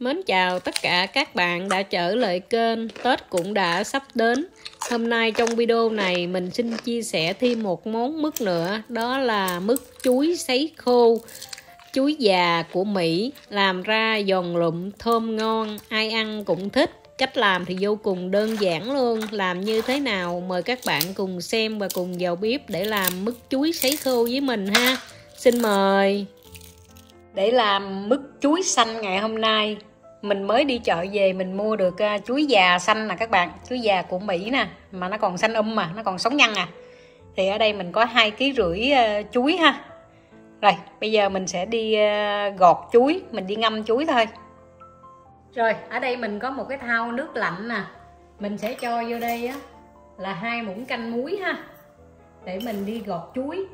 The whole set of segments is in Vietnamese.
Mến chào tất cả các bạn đã trở lại kênh Tết cũng đã sắp đến. Hôm nay trong video này mình xin chia sẻ thêm một món mứt nữa, Đó là mứt chuối sấy khô, Chuối già của Mỹ, Làm ra giòn lụm, thơm ngon, Ai ăn cũng thích. Cách làm thì vô cùng đơn giản luôn. Làm như thế nào? Mời các bạn cùng xem và cùng vào bếp để làm mứt chuối sấy khô với mình ha. Xin mời. Để làm mứt chuối xanh ngày hôm nay mình mới đi chợ về mình mua được à, chuối già xanh nè các bạn. Chuối già của Mỹ nè, mà nó còn xanh um mà, nó còn sống nhăn à. Thì ở đây mình có hai ký rưỡi à, chuối ha. Rồi, bây giờ mình sẽ đi à, gọt chuối, mình đi ngâm chuối thôi. Rồi, ở đây mình có một cái thau nước lạnh nè. Mình sẽ cho vô đây á, là hai muỗng canh muối ha. Để mình đi gọt chuối.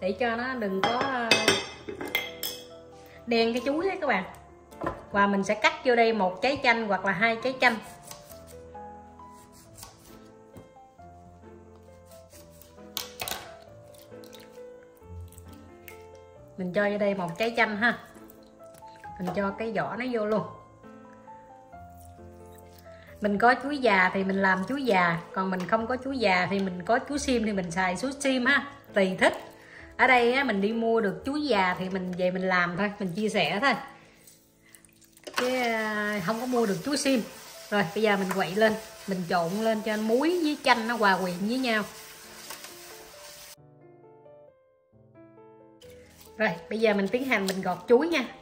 Để cho nó đừng có đen cái chuối đấy các bạn và mình sẽ cắt vô đây một trái chanh hoặc là hai trái chanh. Mình cho vô đây một trái chanh ha. Mình cho cái vỏ nó vô luôn. Mình có chuối già thì mình làm chuối già còn mình không có chuối già thì mình có chuối sim thì mình xài chuối sim ha tùy thích. Ở đây á, mình đi mua được chuối già thì mình về mình làm thôi mình chia sẻ thôi cái à, không có mua được chuối sim. Rồi, bây giờ mình quậy lên, mình trộn lên cho muối với chanh nó hòa quyện với nhau. Rồi, bây giờ mình tiến hành mình gọt chuối nha.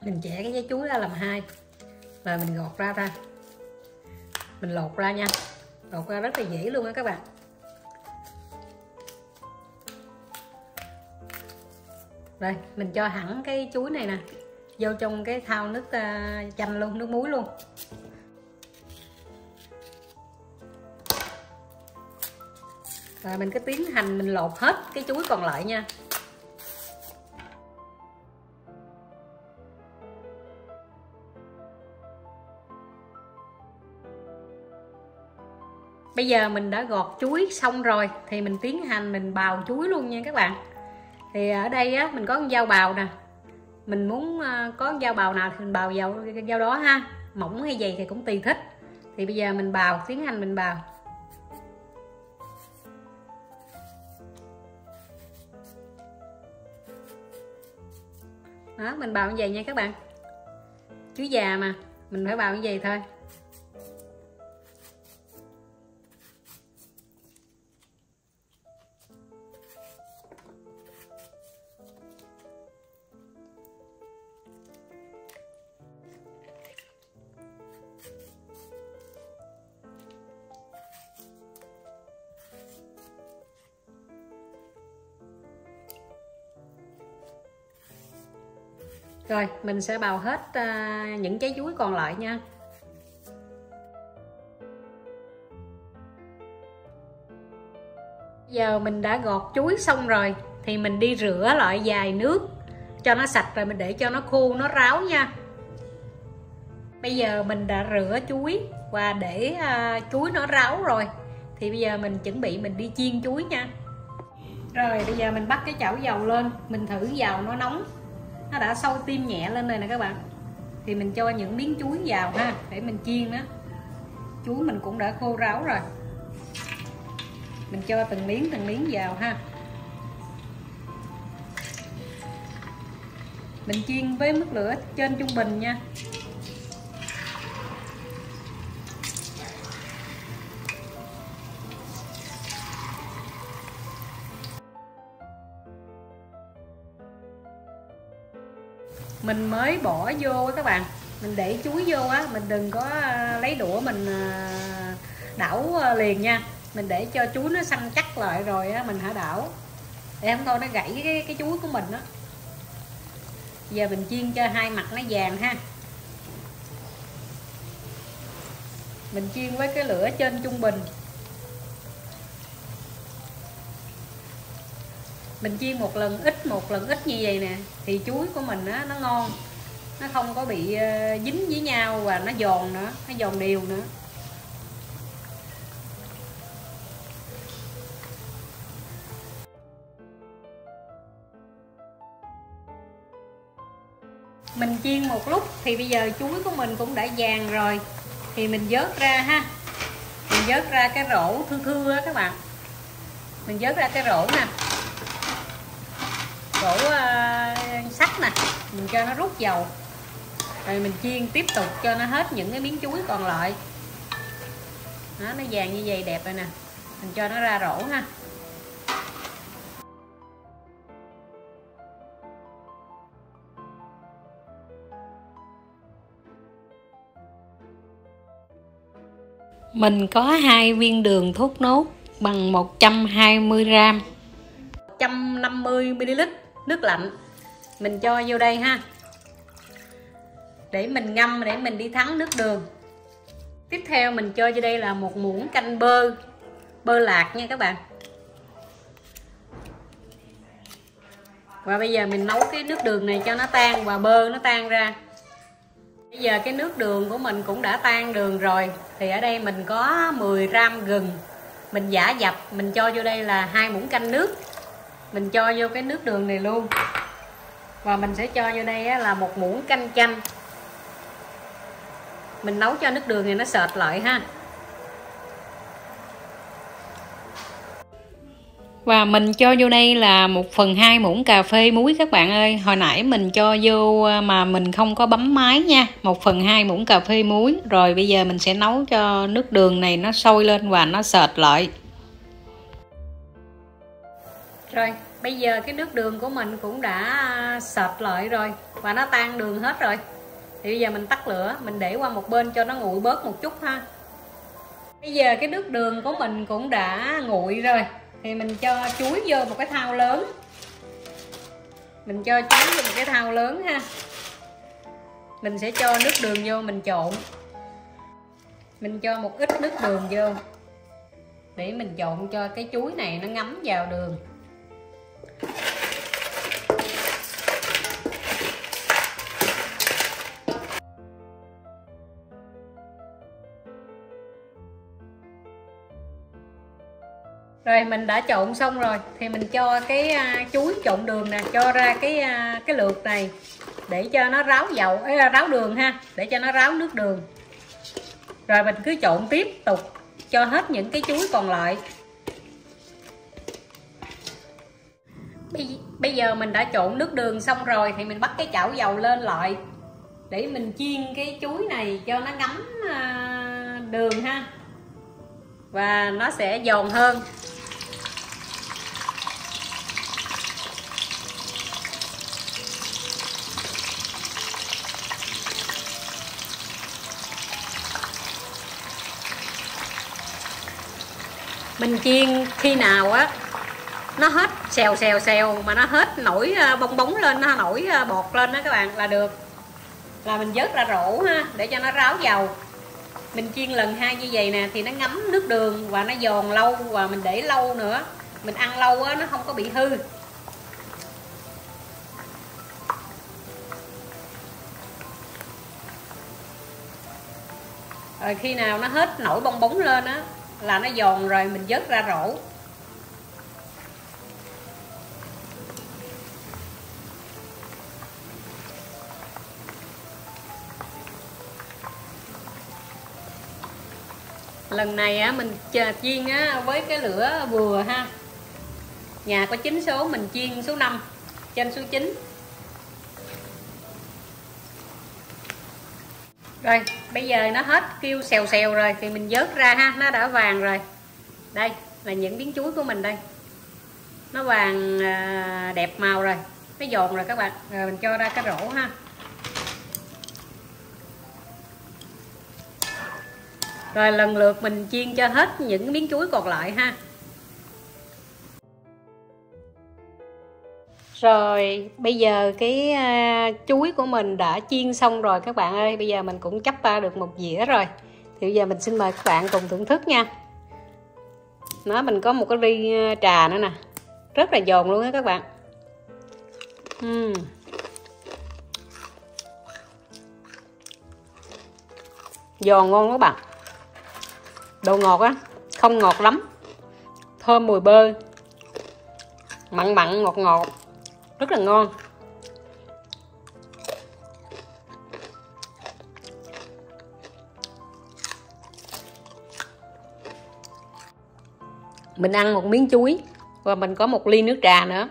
Mình chẻ cái trái chuối ra làm hai và mình gọt ra ra. Mình lột ra nha. Ờ, ngọt ra rất là dễ luôn á các bạn. Rồi mình cho hẳn cái chuối này nè vô trong cái thau nước uh, chanh luôn nước muối luôn. Rồi mình cứ tiến hành mình lột hết cái chuối còn lại nha. Bây giờ mình đã gọt chuối xong rồi, thì mình tiến hành mình bào chuối luôn nha các bạn. Thì ở đây á, mình có con dao bào nè. Mình muốn ờ, có con dao bào nào thì mình bào vào dao đó ha. Mỏng hay dày thì cũng tùy thích. Thì bây giờ mình bào, tiến hành mình bào. Đó, mình bào như vậy nha các bạn. Chuối già mà, mình phải bào như vậy thôi. Rồi mình sẽ bào hết uh, những trái chuối còn lại nha. Giờ mình đã gọt chuối xong rồi thì mình đi rửa lại vài nước cho nó sạch rồi mình để cho nó khô nó ráo nha. Bây giờ mình đã rửa chuối và để uh, chuối nó ráo rồi thì bây giờ mình chuẩn bị mình đi chiên chuối nha. Rồi bây giờ mình bắt cái chảo dầu lên mình thử dầu nó nóng nó đã sâu tim nhẹ lên rồi nè các bạn. Thì mình cho những miếng chuối vào ha, để mình chiên đó. Chuối mình cũng đã khô ráo rồi. Mình cho từng miếng từng miếng vào ha. Mình chiên với mức lửa trên trung bình nha. Mình mới bỏ vô các bạn. Mình để chuối vô á mình đừng có à, lấy đũa mình à, đảo à, liền nha. Mình để cho chuối nó săn chắc lại rồi á mình hả đảo. Để không thôi nó gãy cái, cái chuối của mình đó giờ mình chiên cho hai mặt nó vàng ha. Mình chiên với cái lửa trên trung bình. mình chiên một lần ít một lần ít như vậy nè thì chuối của mình á, nó ngon. Nó không có bị ờ, dính với nhau và nó giòn nữa nó giòn đều nữa. Mình chiên một lúc thì bây giờ chuối của mình cũng đã vàng rồi thì mình vớt ra ha. Mình vớt ra cái rổ thưa thưa á các bạn. Mình vớt ra cái rổ nè rổ uh, sắt nè. Mình cho nó rút dầu. Rồi mình chiên tiếp tục cho nó hết những cái miếng chuối còn lại. Đó, nó vàng như vậy đẹp rồi nè. Mình cho nó ra rổ ha. Mình có hai viên đường thốt nốt bằng 120 gram. 150 ml nước lạnh. Mình cho vô đây ha. Để mình ngâm, để mình đi thắng nước đường. Tiếp theo mình cho vô đây là một muỗng canh bơ bơ lạc nha các bạn. Và bây giờ mình nấu cái nước đường này cho nó tan và bơ nó tan ra. Bây giờ cái nước đường của mình cũng đã tan đường rồi, thì ở đây mình có 10 gram gừng. Mình giả dập, mình cho vô đây là hai muỗng canh nước mình cho vô cái nước đường này luôn. Và mình sẽ cho vô đây là một muỗng canh chanh. Mình nấu cho nước đường này nó sệt lại ha. Và mình cho vô đây là một phần hai muỗng cà phê muối các bạn ơi. Hồi nãy mình cho vô à, mà mình không có bấm máy nha. Một phần hai muỗng cà phê muối. Rồi bây giờ mình sẽ nấu cho nước đường này nó sôi lên và nó sệt lại rồi, bây giờ cái nước đường của mình cũng đã à, sệt lại rồi và nó tan đường hết rồi. Thì bây giờ mình tắt lửa, mình để qua một bên cho nó nguội bớt một chút ha. Bây giờ cái nước đường của mình cũng đã nguội rồi, thì mình cho chuối vô một cái thau lớn. Mình cho chuối vô một cái thau lớn ha. Mình sẽ cho nước đường vô, mình trộn. Mình cho một ít nước đường vô để mình trộn cho cái chuối này nó ngấm vào đường rồi, mình đã trộn xong rồi. Thì mình cho cái à, chuối trộn đường nè, cho ra cái à, cái lượt này để cho nó ráo dầu ấy à, ráo đường ha, để cho nó ráo nước đường. Rồi mình cứ trộn tiếp tục cho hết những cái chuối còn lại. Bây giờ mình đã trộn nước đường xong rồi thì mình bắt cái chảo dầu lên lại. Để mình chiên cái chuối này cho nó ngấm à, đường ha. Và nó sẽ giòn hơn. Mình chiên khi nào á nó hết, xèo xèo xèo, mà nó hết nổi à, bong bóng lên, nó nổi à, bọt lên đó các bạn, là được. Là mình vớt ra rổ ha, để cho nó ráo dầu. Mình chiên lần hai như vậy nè, thì nó ngấm nước đường, và nó giòn lâu, và mình để lâu nữa. Mình ăn lâu á, nó không có bị hư. Rồi khi nào nó hết nổi bong bóng lên á, là nó giòn rồi, mình vớt ra rổ. Lần này á, mình chiên á, với cái lửa vừa ha. Nhà có 9 số, mình chiên số 5 trên số 9 rồi, bây giờ nó hết kêu xèo xèo rồi, thì mình vớt ra ha, nó đã vàng rồi. Đây, là những miếng chuối của mình đây. Nó vàng à, đẹp màu rồi, nó giòn rồi các bạn. Rồi mình cho ra cái rổ ha. Rồi lần lượt mình chiên cho hết những miếng chuối còn lại ha. Rồi, bây giờ cái à, chuối của mình đã chiên xong rồi các bạn ơi. Bây giờ mình cũng chắp ra được một dĩa rồi. Thì bây giờ mình xin mời các bạn cùng thưởng thức nha. Nó mình có một cái ly à, trà nữa nè. Rất là giòn luôn á các bạn. Uhm. Giòn ngon các bạn đồ ngọt á, không ngọt lắm. Thơm mùi bơ, mặn mặn, ngọt ngọt, rất là ngon. Mình ăn một miếng chuối và mình có một ly nước trà nữa.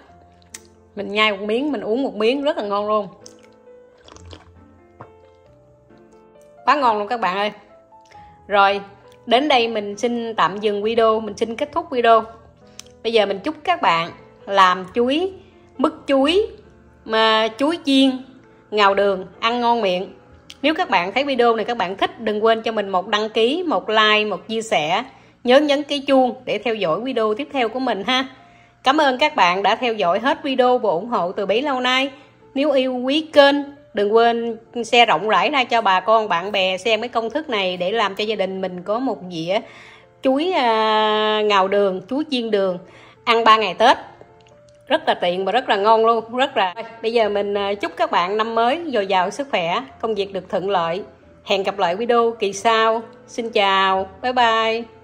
Mình nhai một miếng, mình uống một miếng, rất là ngon luôn. Quá ngon luôn các bạn ơi. Rồi đến đây mình xin tạm dừng video, mình xin kết thúc video. Bây giờ mình chúc các bạn làm chuối, mứt chuối, mà chuối chiên, ngào đường, ăn ngon miệng. Nếu các bạn thấy video này các bạn thích, đừng quên cho mình một đăng ký, một like, một chia sẻ. Nhớ nhấn cái chuông để theo dõi video tiếp theo của mình ha. Cảm ơn các bạn đã theo dõi hết video và ủng hộ từ bấy lâu nay. Nếu yêu quý kênh đừng quên share rộng rãi ra cho bà con bạn bè xem cái công thức này để làm cho gia đình mình có một dĩa chuối à, ngào đường chuối chiên đường ăn 3 ngày tết. Rất là tiện và rất là ngon luôn rất là bây giờ mình à, chúc các bạn năm mới dồi dào sức khỏe công việc được thuận lợi. Hẹn gặp lại video kỳ sau. Xin chào bye bye.